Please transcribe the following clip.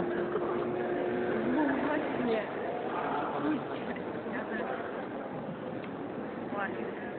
Ну, вот нет. Пусть. Ладно.